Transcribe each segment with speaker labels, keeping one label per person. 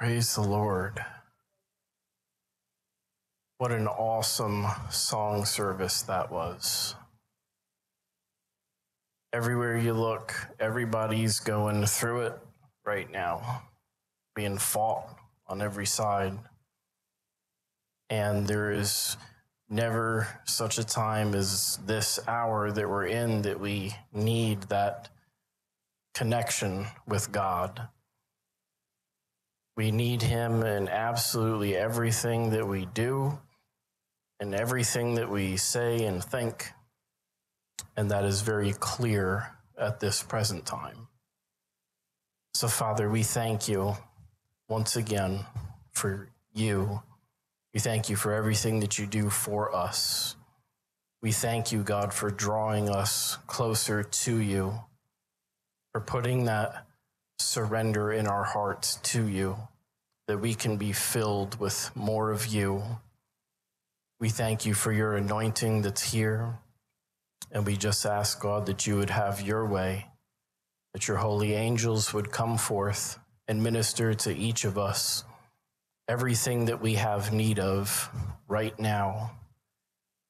Speaker 1: Praise the Lord. What an awesome song service that was. Everywhere you look, everybody's going through it right now, being fought on every side. And there is never such a time as this hour that we're in that we need that connection with God. We need Him in absolutely everything that we do and everything that we say and think. And that is very clear at this present time. So, Father, we thank you once again for you. We thank you for everything that you do for us. We thank you, God, for drawing us closer to you, for putting that surrender in our hearts to you, that we can be filled with more of you. We thank you for your anointing that's here. And we just ask, God, that you would have your way, that your holy angels would come forth and minister to each of us everything that we have need of right now.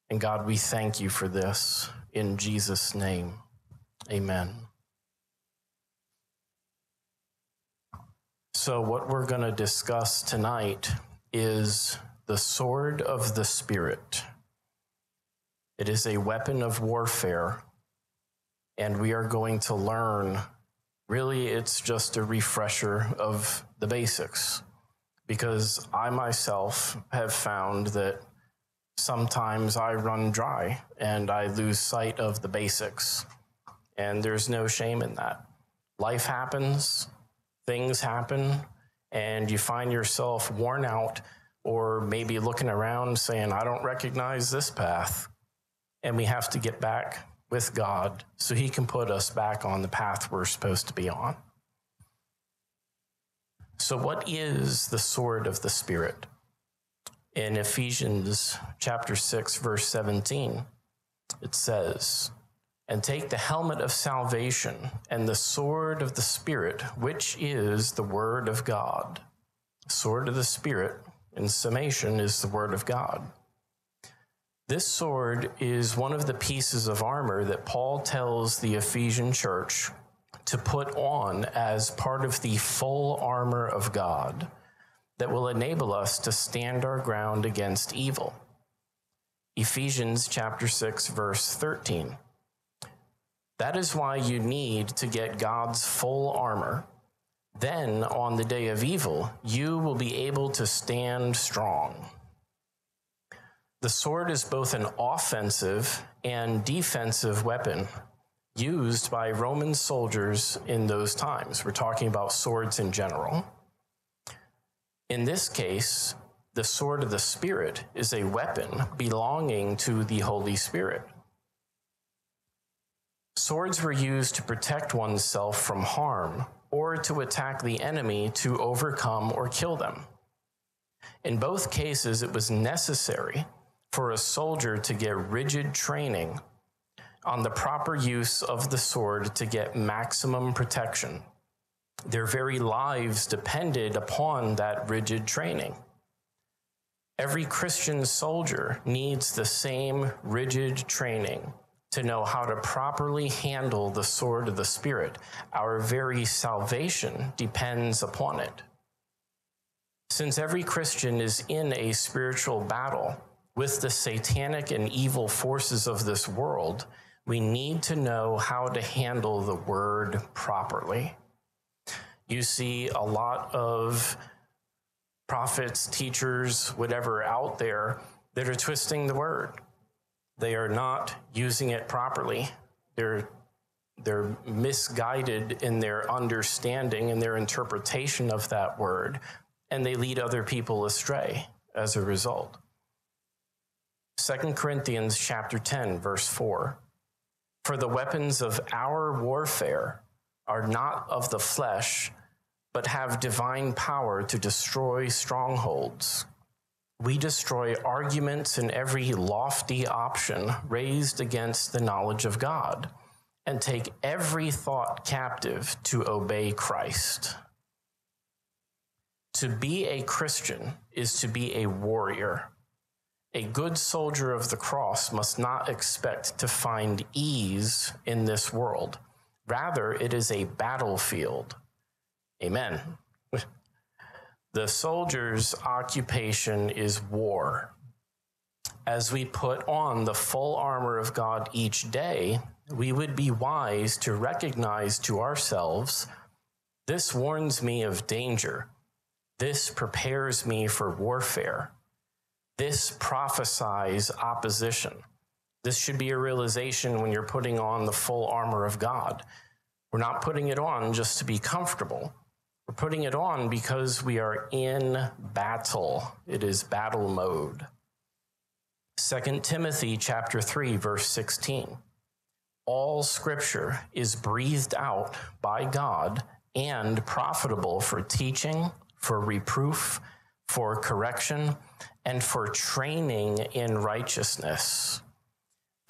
Speaker 1: And God, we thank you for this in Jesus' name. Amen. So, what we're going to discuss tonight is the sword of the Spirit. It is a weapon of warfare, and we are going to learn really, it's just a refresher of the basics. Because I myself have found that sometimes I run dry and I lose sight of the basics. And there's no shame in that. Life happens, things happen, and you find yourself worn out or maybe looking around saying, I don't recognize this path. And we have to get back with God so He can put us back on the path we're supposed to be on. So, what is the sword of the Spirit? In Ephesians chapter 6, verse 17, it says, and take the helmet of salvation and the sword of the Spirit, which is the Word of God. Sword of the Spirit, in summation, is the Word of God. This sword is one of the pieces of armor that Paul tells the Ephesian church to put on as part of the full armor of God that will enable us to stand our ground against evil. Ephesians chapter 6 verse 13. That is why you need to get God's full armor. Then, on the day of evil, you will be able to stand strong. The sword is both an offensive and defensive weapon used by Roman soldiers in those times. We're talking about swords in general. In this case, the sword of the Spirit is a weapon belonging to the Holy Spirit. Swords were used to protect oneself from harm or to attack the enemy to overcome or kill them. In both cases, it was necessary for a soldier to get rigid training on the proper use of the sword to get maximum protection. Their very lives depended upon that rigid training. Every Christian soldier needs the same rigid training to know how to properly handle the sword of the Spirit. Our very salvation depends upon it. Since every Christian is in a spiritual battle with the satanic and evil forces of this world, we need to know how to handle the word properly. You see a lot of prophets, teachers, whatever out there that are twisting the word they are not using it properly. They're they're misguided in their understanding and their interpretation of that word, and they lead other people astray as a result. 2 Corinthians chapter 10 verse 4 For the weapons of our warfare are not of the flesh but have divine power to destroy strongholds we destroy arguments and every lofty option raised against the knowledge of God and take every thought captive to obey Christ. To be a Christian is to be a warrior. A good soldier of the cross must not expect to find ease in this world. Rather, it is a battlefield. Amen. The soldier's occupation is war. As we put on the full armor of God each day, we would be wise to recognize to ourselves this warns me of danger. This prepares me for warfare. This prophesies opposition. This should be a realization when you're putting on the full armor of God. We're not putting it on just to be comfortable. Putting it on because we are in battle. It is battle mode. 2 Timothy chapter 3 verse 16. All scripture is breathed out by God and profitable for teaching, for reproof, for correction, and for training in righteousness,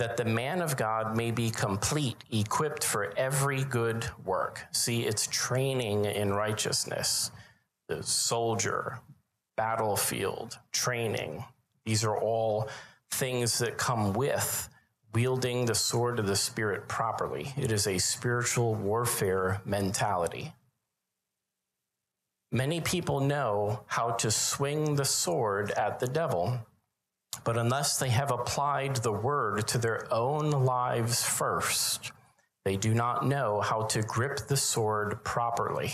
Speaker 1: that the man of God may be complete, equipped for every good work. See, it's training in righteousness. The soldier, battlefield, training. These are all things that come with wielding the sword of the Spirit properly. It is a spiritual warfare mentality. Many people know how to swing the sword at the devil, but unless they have applied the word to their own lives first, they do not know how to grip the sword properly.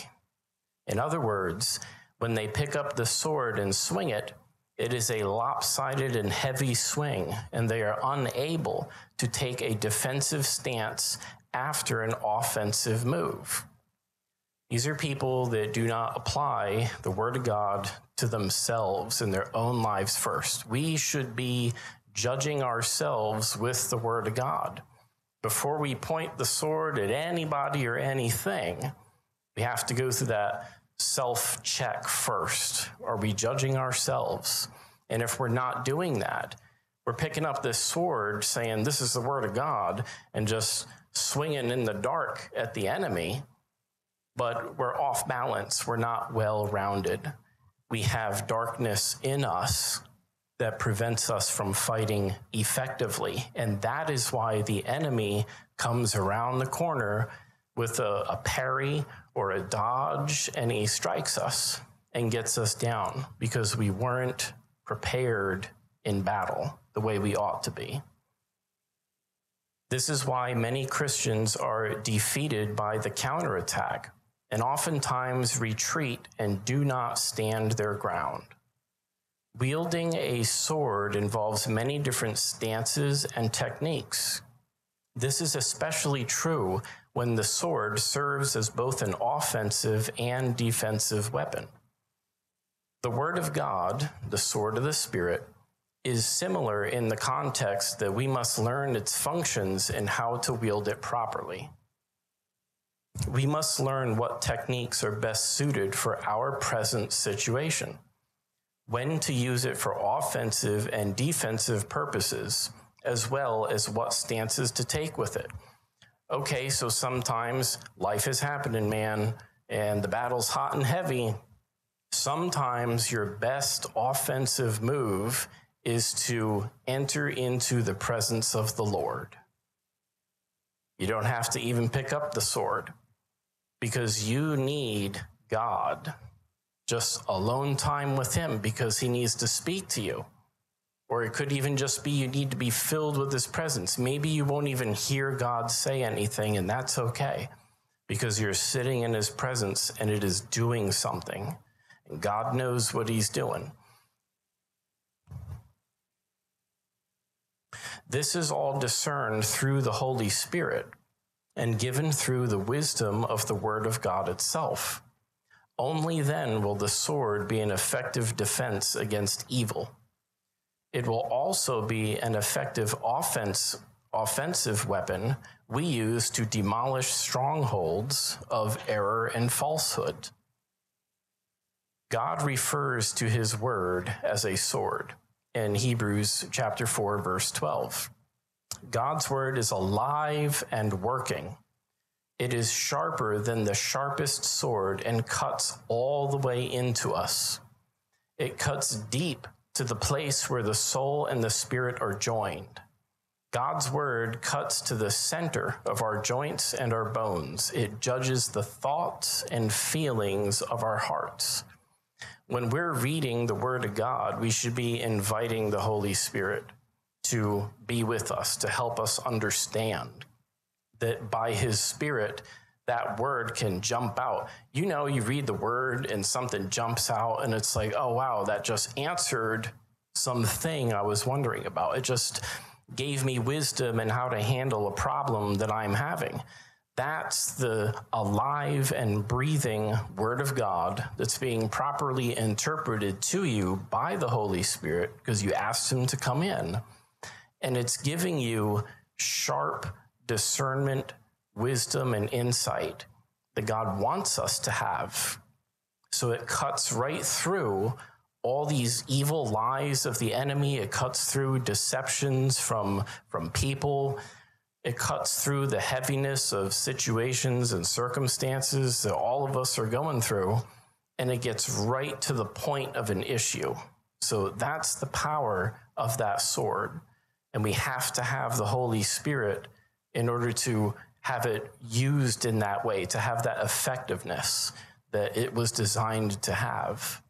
Speaker 1: In other words, when they pick up the sword and swing it, it is a lopsided and heavy swing, and they are unable to take a defensive stance after an offensive move. These are people that do not apply the Word of God to themselves in their own lives first. We should be judging ourselves with the Word of God. Before we point the sword at anybody or anything, we have to go through that self check first. Are we judging ourselves? And if we're not doing that, we're picking up this sword saying, This is the Word of God, and just swinging in the dark at the enemy but we're off balance. We're not well rounded. We have darkness in us that prevents us from fighting effectively. And that is why the enemy comes around the corner with a, a parry or a dodge and he strikes us and gets us down because we weren't prepared in battle the way we ought to be. This is why many Christians are defeated by the counterattack and oftentimes retreat and do not stand their ground. Wielding a sword involves many different stances and techniques. This is especially true when the sword serves as both an offensive and defensive weapon. The Word of God, the sword of the Spirit, is similar in the context that we must learn its functions and how to wield it properly we must learn what techniques are best suited for our present situation, when to use it for offensive and defensive purposes, as well as what stances to take with it. Okay, so sometimes life is happening, man, and the battle's hot and heavy. Sometimes your best offensive move is to enter into the presence of the Lord. You don't have to even pick up the sword because you need God, just alone time with Him because He needs to speak to you. Or it could even just be you need to be filled with His presence. Maybe you won't even hear God say anything, and that's okay because you're sitting in His presence and it is doing something. And God knows what He's doing. This is all discerned through the Holy Spirit and given through the wisdom of the Word of God itself. Only then will the sword be an effective defense against evil. It will also be an effective offense, offensive weapon we use to demolish strongholds of error and falsehood. God refers to his word as a sword in Hebrews chapter 4 verse 12. God's word is alive and working. It is sharper than the sharpest sword and cuts all the way into us. It cuts deep to the place where the soul and the spirit are joined. God's word cuts to the center of our joints and our bones. It judges the thoughts and feelings of our hearts. When we're reading the word of God, we should be inviting the Holy Spirit to be with us, to help us understand that by his spirit, that word can jump out. You know, you read the word and something jumps out, and it's like, oh, wow, that just answered something I was wondering about. It just gave me wisdom and how to handle a problem that I'm having. That's the alive and breathing Word of God that's being properly interpreted to you by the Holy Spirit because you asked Him to come in. And it's giving you sharp discernment, wisdom, and insight that God wants us to have. So it cuts right through all these evil lies of the enemy. It cuts through deceptions from, from people. It cuts through the heaviness of situations and circumstances that all of us are going through. And it gets right to the point of an issue. So that's the power of that sword. And we have to have the Holy Spirit in order to have it used in that way, to have that effectiveness that it was designed to have.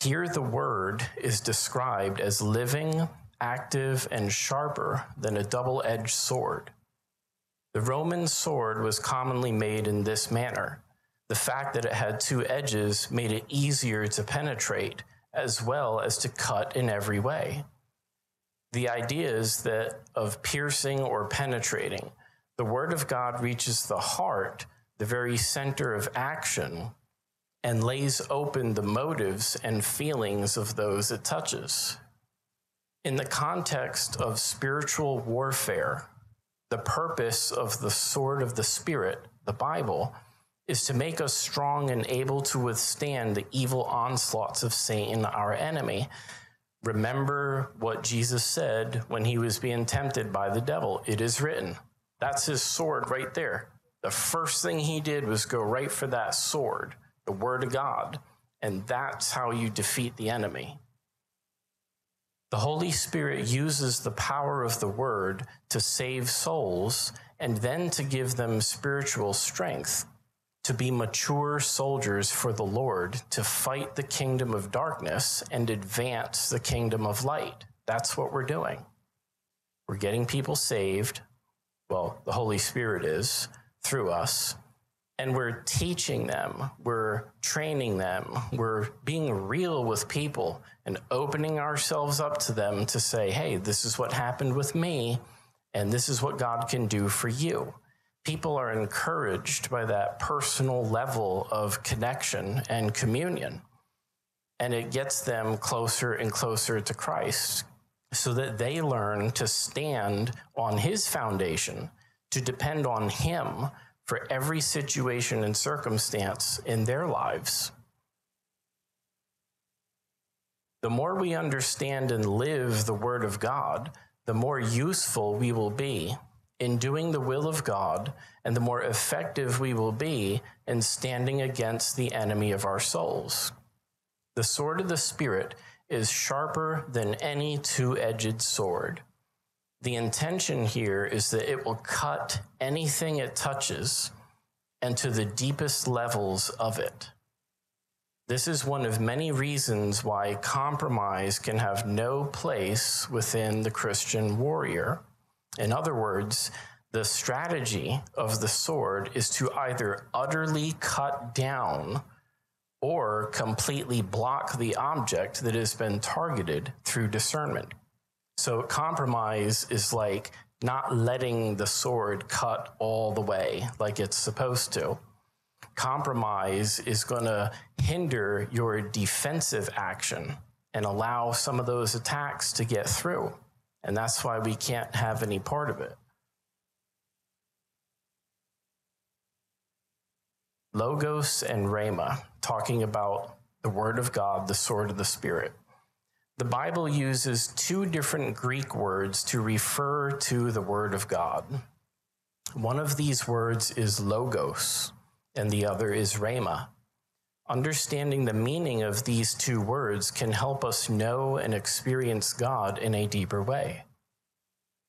Speaker 1: Here, the word is described as living, active, and sharper than a double edged sword. The Roman sword was commonly made in this manner. The fact that it had two edges made it easier to penetrate, as well as to cut in every way. The idea is that of piercing or penetrating. The word of God reaches the heart, the very center of action, and lays open the motives and feelings of those it touches. In the context of spiritual warfare, the purpose of the sword of the Spirit, the Bible, is to make us strong and able to withstand the evil onslaughts of Satan, our enemy. Remember what Jesus said when he was being tempted by the devil. It is written. That's his sword right there. The first thing he did was go right for that sword, the word of God. And that's how you defeat the enemy. The Holy Spirit uses the power of the word to save souls and then to give them spiritual strength to be mature soldiers for the Lord, to fight the kingdom of darkness and advance the kingdom of light. That's what we're doing. We're getting people saved. Well, the Holy Spirit is through us. And we're teaching them, we're training them, we're being real with people and opening ourselves up to them to say, hey, this is what happened with me, and this is what God can do for you people are encouraged by that personal level of connection and communion. And it gets them closer and closer to Christ so that they learn to stand on his foundation, to depend on him for every situation and circumstance in their lives. The more we understand and live the Word of God, the more useful we will be in doing the will of God, and the more effective we will be in standing against the enemy of our souls. The sword of the Spirit is sharper than any two edged sword. The intention here is that it will cut anything it touches and to the deepest levels of it. This is one of many reasons why compromise can have no place within the Christian warrior in other words, the strategy of the sword is to either utterly cut down or completely block the object that has been targeted through discernment. So, compromise is like not letting the sword cut all the way like it's supposed to. Compromise is going to hinder your defensive action and allow some of those attacks to get through. And that's why we can't have any part of it. Logos and Rhema, talking about the Word of God, the sword of the Spirit. The Bible uses two different Greek words to refer to the Word of God. One of these words is logos, and the other is rhema. Understanding the meaning of these two words can help us know and experience God in a deeper way.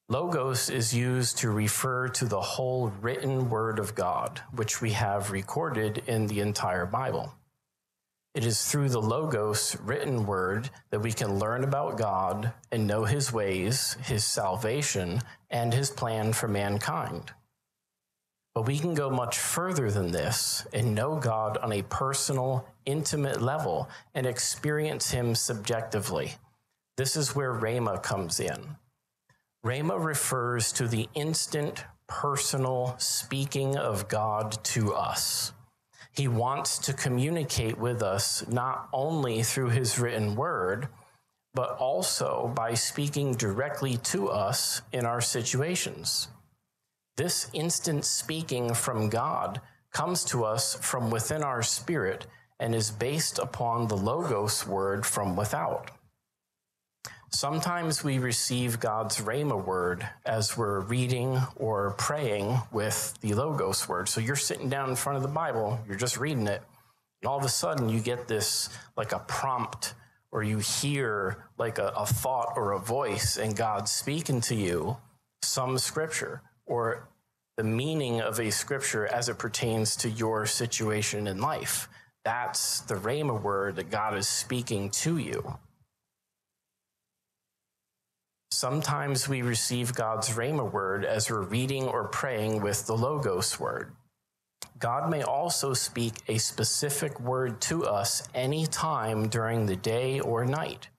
Speaker 1: Logos is used to refer to the whole written word of God, which we have recorded in the entire Bible. It is through the Logos written word that we can learn about God and know his ways, his salvation, and his plan for mankind. But we can go much further than this and know God on a personal, intimate level and experience him subjectively. This is where Rhema comes in. Rhema refers to the instant, personal speaking of God to us. He wants to communicate with us not only through his written word, but also by speaking directly to us in our situations. This instant speaking from God comes to us from within our spirit and is based upon the Logos word from without. Sometimes we receive God's Rhema word as we're reading or praying with the Logos word. So you're sitting down in front of the Bible, you're just reading it, and all of a sudden you get this like a prompt or you hear like a, a thought or a voice and God speaking to you some scripture or the meaning of a scripture as it pertains to your situation in life. That's the Rhema word that God is speaking to you. Sometimes we receive God's Rhema word as we're reading or praying with the Logos word. God may also speak a specific word to us anytime during the day or night.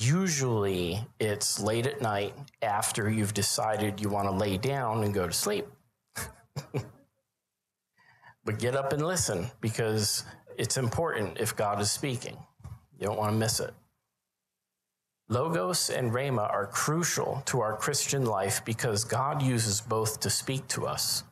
Speaker 1: Usually, it's late at night after you've decided you want to lay down and go to sleep. but get up and listen because it's important if God is speaking. You don't want to miss it. Logos and Rhema are crucial to our Christian life because God uses both to speak to us.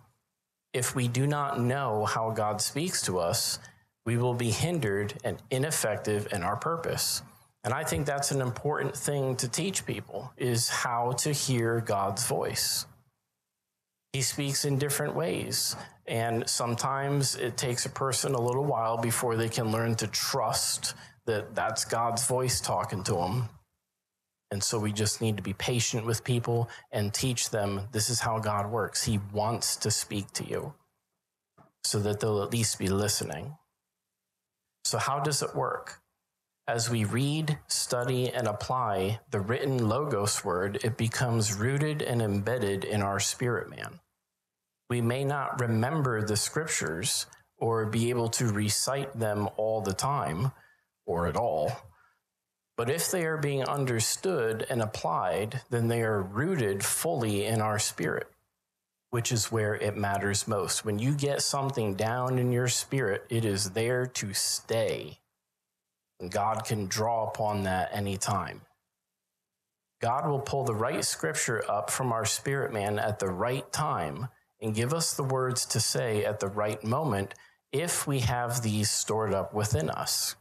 Speaker 1: If we do not know how God speaks to us, we will be hindered and ineffective in our purpose. And I think that's an important thing to teach people is how to hear God's voice. He speaks in different ways, and sometimes it takes a person a little while before they can learn to trust that that's God's voice talking to them and so we just need to be patient with people and teach them this is how God works. He wants to speak to you so that they'll at least be listening. So, how does it work? As we read, study, and apply the written Logos word, it becomes rooted and embedded in our spirit man. We may not remember the scriptures or be able to recite them all the time or at all but if they are being understood and applied, then they are rooted fully in our spirit, which is where it matters most. When you get something down in your spirit, it is there to stay. And God can draw upon that anytime. God will pull the right scripture up from our spirit man at the right time and give us the words to say at the right moment if we have these stored up within us.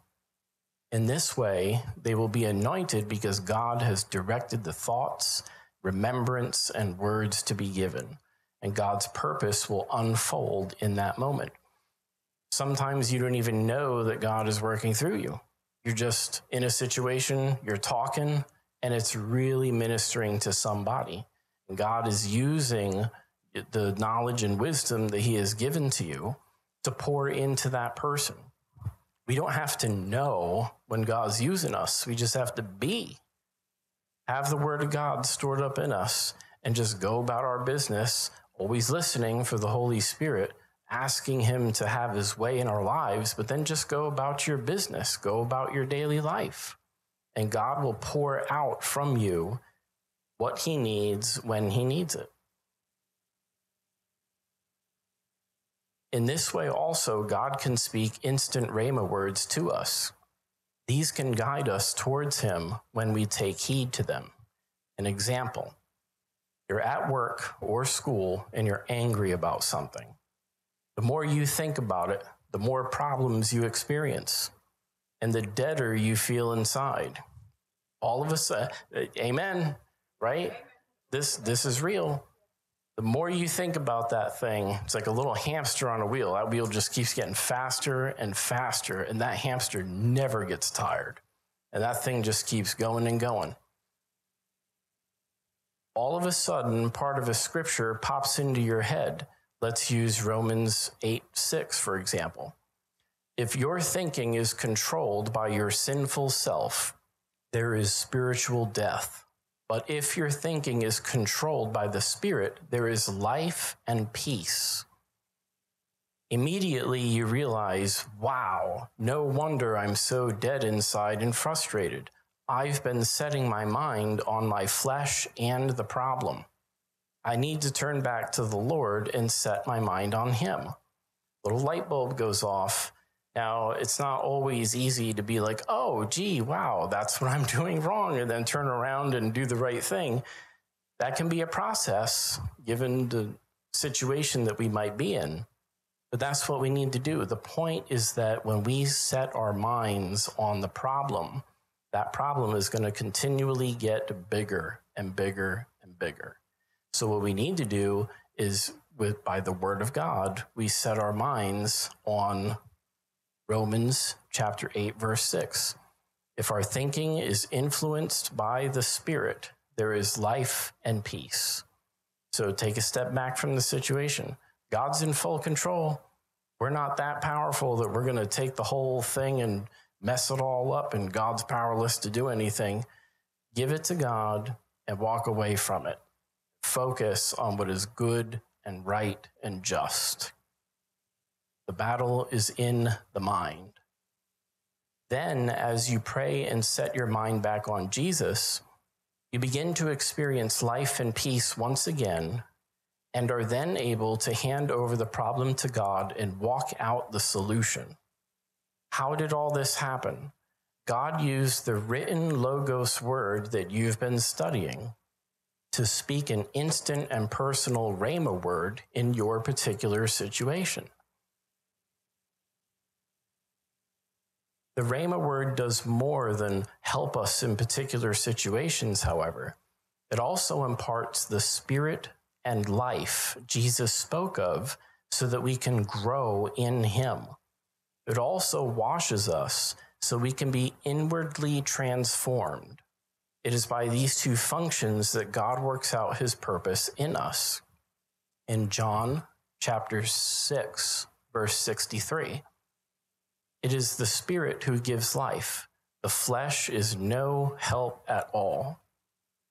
Speaker 1: In this way, they will be anointed because God has directed the thoughts, remembrance, and words to be given, and God's purpose will unfold in that moment. Sometimes you don't even know that God is working through you. You're just in a situation, you're talking, and it's really ministering to somebody. And God is using the knowledge and wisdom that He has given to you to pour into that person we don't have to know when God's using us. We just have to be. Have the word of God stored up in us and just go about our business, always listening for the Holy Spirit, asking Him to have His way in our lives, but then just go about your business, go about your daily life. And God will pour out from you what He needs when He needs it. In this way, also, God can speak instant Rhema words to us. These can guide us towards Him when we take heed to them. An example you're at work or school and you're angry about something. The more you think about it, the more problems you experience, and the deader you feel inside. All of a sudden, eh, amen, right? This, this is real. The more you think about that thing, it's like a little hamster on a wheel. That wheel just keeps getting faster and faster, and that hamster never gets tired. And that thing just keeps going and going. All of a sudden, part of a scripture pops into your head. Let's use Romans 8 6, for example. If your thinking is controlled by your sinful self, there is spiritual death. But if your thinking is controlled by the Spirit, there is life and peace. Immediately you realize, wow, no wonder I'm so dead inside and frustrated. I've been setting my mind on my flesh and the problem. I need to turn back to the Lord and set my mind on Him. Little light bulb goes off. Now, it's not always easy to be like, oh, gee, wow, that's what I'm doing wrong, and then turn around and do the right thing. That can be a process given the situation that we might be in. But that's what we need to do. The point is that when we set our minds on the problem, that problem is going to continually get bigger and bigger and bigger. So what we need to do is with by the word of God, we set our minds on Romans chapter 8, verse 6. If our thinking is influenced by the Spirit, there is life and peace. So take a step back from the situation. God's in full control. We're not that powerful that we're going to take the whole thing and mess it all up, and God's powerless to do anything. Give it to God and walk away from it. Focus on what is good and right and just. The battle is in the mind. Then, as you pray and set your mind back on Jesus, you begin to experience life and peace once again, and are then able to hand over the problem to God and walk out the solution. How did all this happen? God used the written Logos word that you've been studying to speak an instant and personal Rhema word in your particular situation. The Rhema word does more than help us in particular situations, however. It also imparts the spirit and life Jesus spoke of so that we can grow in him. It also washes us so we can be inwardly transformed. It is by these two functions that God works out his purpose in us. In John chapter 6, verse 63. It is the Spirit who gives life. The flesh is no help at all.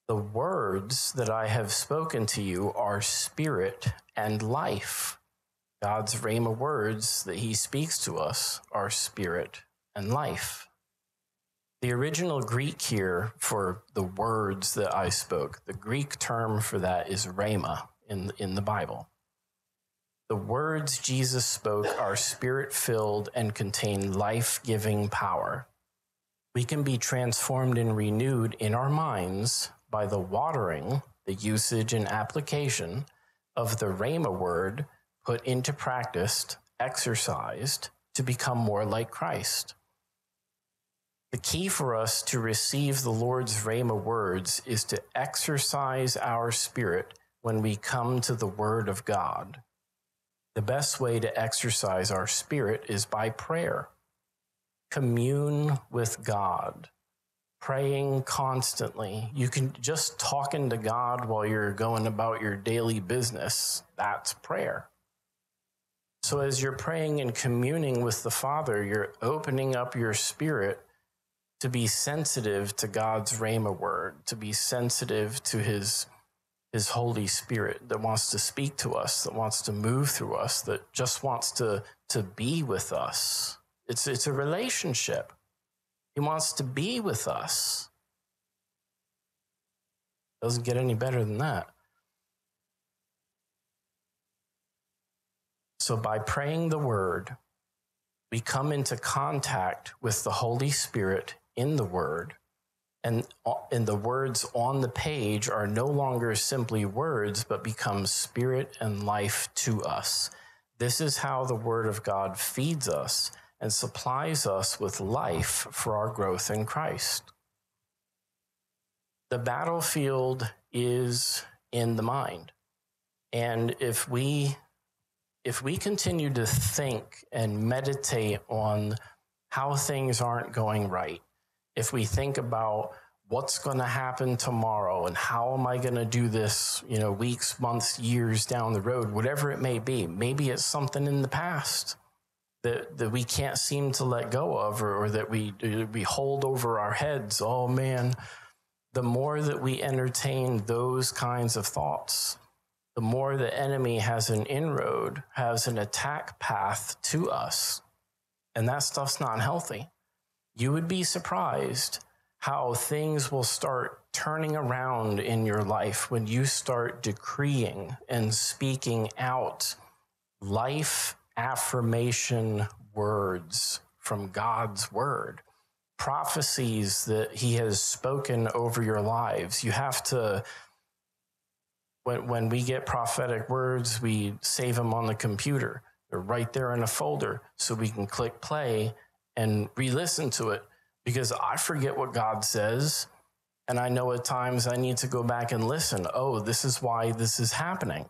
Speaker 1: The words that I have spoken to you are spirit and life. God's Rhema words that he speaks to us are spirit and life. The original Greek here for the words that I spoke, the Greek term for that is rhema in, in the Bible. The words Jesus spoke are spirit filled and contain life giving power. We can be transformed and renewed in our minds by the watering, the usage and application of the Rhema word put into practice, exercised to become more like Christ. The key for us to receive the Lord's Rhema words is to exercise our spirit when we come to the Word of God. The best way to exercise our spirit is by prayer. Commune with God, praying constantly. You can just talking to God while you're going about your daily business. That's prayer. So, as you're praying and communing with the Father, you're opening up your spirit to be sensitive to God's Rhema word, to be sensitive to his his Holy Spirit that wants to speak to us, that wants to move through us, that just wants to, to be with us. It's, it's a relationship. He wants to be with us. Doesn't get any better than that. So, by praying the word, we come into contact with the Holy Spirit in the word and, uh, and the words on the page are no longer simply words, but become spirit and life to us. This is how the Word of God feeds us and supplies us with life for our growth in Christ. The battlefield is in the mind. And if we if we continue to think and meditate on how things aren't going right, if we think about what's going to happen tomorrow and how am I going to do this, you know, weeks, months, years down the road, whatever it may be, maybe it's something in the past that, that we can't seem to let go of or, or that we, we hold over our heads. Oh man, the more that we entertain those kinds of thoughts, the more the enemy has an inroad, has an attack path to us. And that stuff's not healthy. You would be surprised how things will start turning around in your life when you start decreeing and speaking out life affirmation words from God's word, prophecies that He has spoken over your lives. You have to when, when we get prophetic words, we save them on the computer. They're right there in a folder so we can click play and re listen to it because I forget what God says. And I know at times I need to go back and listen. Oh, this is why this is happening.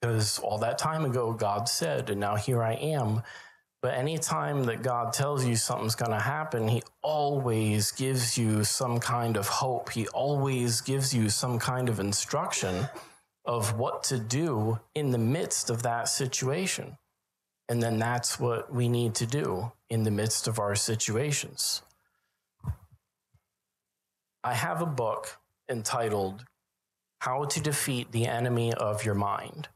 Speaker 1: Because all that time ago, God said, and now here I am. But anytime that God tells you something's going to happen, He always gives you some kind of hope. He always gives you some kind of instruction of what to do in the midst of that situation. And then that's what we need to do in the midst of our situations. I have a book entitled How to Defeat the Enemy of Your Mind.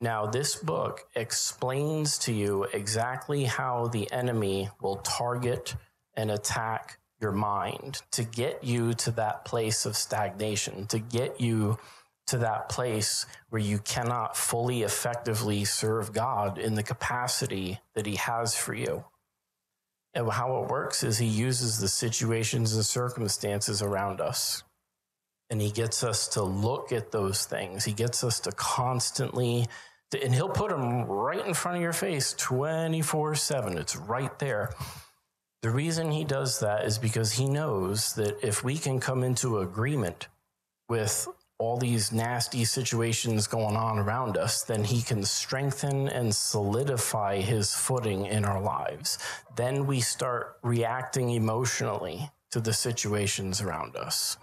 Speaker 1: Now, this book explains to you exactly how the enemy will target and attack your mind to get you to that place of stagnation, to get you to that place where you cannot fully effectively serve God in the capacity that He has for you. And how it works is He uses the situations and circumstances around us. And He gets us to look at those things. He gets us to constantly, and He'll put them right in front of your face 24 7. It's right there. The reason He does that is because He knows that if we can come into agreement with all these nasty situations going on around us, then he can strengthen and solidify his footing in our lives. Then we start reacting emotionally to the situations around us.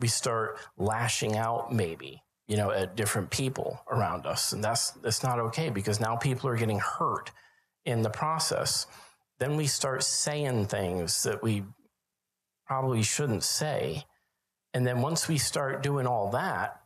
Speaker 1: We start lashing out, maybe, you know, at different people around us. And that's, that's not okay because now people are getting hurt in the process. Then we start saying things that we probably shouldn't say and then once we start doing all that,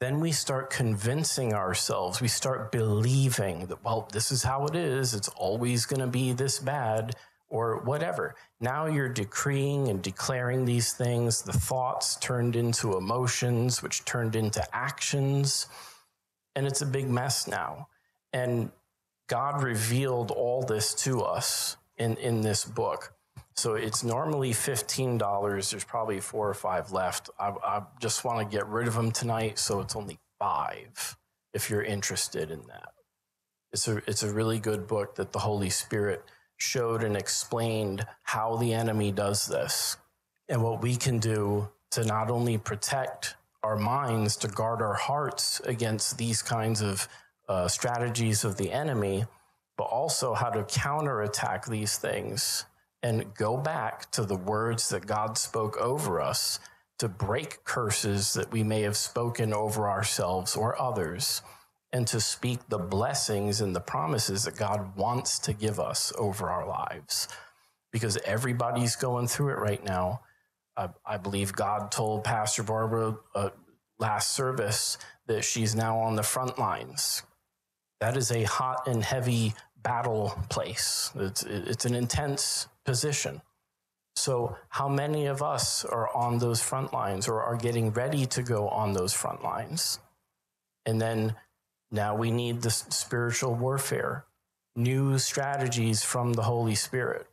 Speaker 1: then we start convincing ourselves, we start believing that, well, this is how it is. It's always going to be this bad or whatever. Now you're decreeing and declaring these things. The thoughts turned into emotions, which turned into actions. And it's a big mess now. And God revealed all this to us in, in this book. So it's normally $15. There's probably four or five left. I, I just want to get rid of them tonight. So it's only five if you're interested in that. It's a, it's a really good book that the Holy Spirit showed and explained how the enemy does this and what we can do to not only protect our minds, to guard our hearts against these kinds of uh, strategies of the enemy, but also how to counterattack these things and go back to the words that God spoke over us to break curses that we may have spoken over ourselves or others and to speak the blessings and the promises that God wants to give us over our lives. Because everybody's going through it right now. I, I believe God told Pastor Barbara uh, last service that she's now on the front lines. That is a hot and heavy battle place. It's, it's an intense position. So, how many of us are on those front lines or are getting ready to go on those front lines? And then now we need the spiritual warfare, new strategies from the Holy Spirit.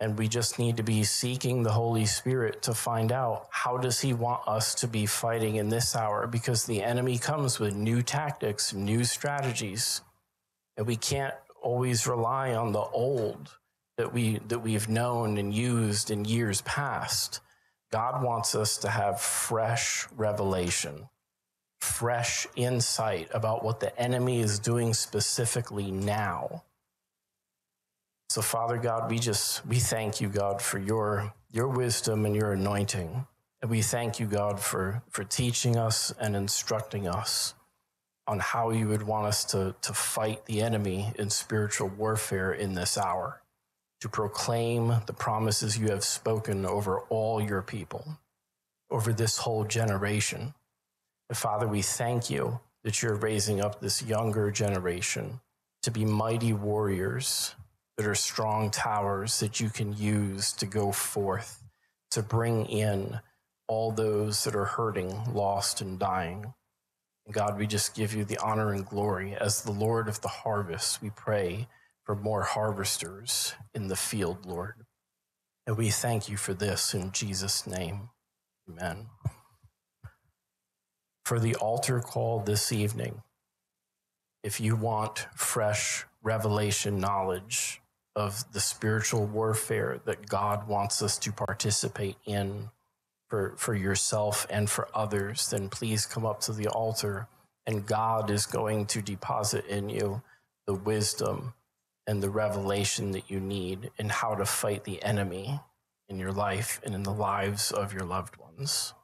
Speaker 1: And we just need to be seeking the Holy Spirit to find out how does he want us to be fighting in this hour because the enemy comes with new tactics, new strategies. And we can't always rely on the old that we that we've known and used in years past. God wants us to have fresh revelation, fresh insight about what the enemy is doing specifically now. So, Father God, we just we thank you, God, for your your wisdom and your anointing. And we thank you, God, for, for teaching us and instructing us on how you would want us to, to fight the enemy in spiritual warfare in this hour, to proclaim the promises you have spoken over all your people, over this whole generation. And Father, we thank you that you're raising up this younger generation to be mighty warriors that are strong towers that you can use to go forth, to bring in all those that are hurting, lost, and dying. And God, we just give you the honor and glory. As the Lord of the harvest, we pray for more harvesters in the field, Lord. And we thank you for this in Jesus' name. Amen. For the altar call this evening, if you want fresh revelation knowledge of the spiritual warfare that God wants us to participate in for, for yourself and for others, then please come up to the altar and God is going to deposit in you the wisdom and the revelation that you need in how to fight the enemy in your life and in the lives of your loved ones.